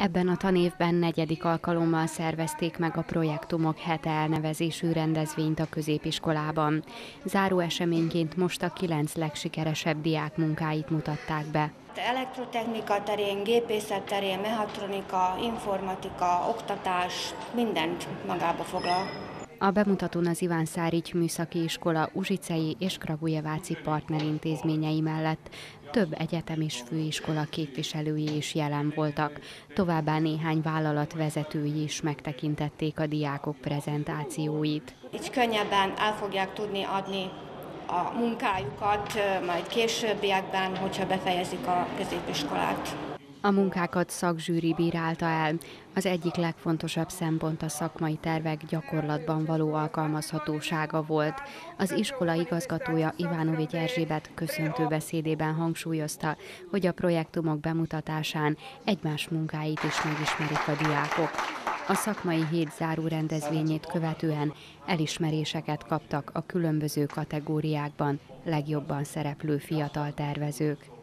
Ebben a tanévben negyedik alkalommal szervezték meg a Projektumok hete elnevezésű rendezvényt a középiskolában. Záró eseményként most a kilenc legsikeresebb diák munkáit mutatták be. Elektrotechnika terén, gépészet terén, mechatronika, informatika, oktatás, mindent magába foglal. A bemutatón az Iván Szárics Műszaki Iskola Uzsicei és Kragujeváci partnerintézményei mellett több egyetem és főiskola képviselői is jelen voltak. Továbbá néhány vállalat vezetői is megtekintették a diákok prezentációit. Így könnyebben el fogják tudni adni a munkájukat majd későbbiekben, hogyha befejezik a középiskolát. A munkákat szakzsűri bírálta el. Az egyik legfontosabb szempont a szakmai tervek gyakorlatban való alkalmazhatósága volt. Az iskola igazgatója Ivánovics Erzsébet köszöntő beszédében hangsúlyozta, hogy a projektumok bemutatásán egymás munkáit is megismerik a diákok. A szakmai hét záró rendezvényét követően elismeréseket kaptak a különböző kategóriákban legjobban szereplő fiatal tervezők.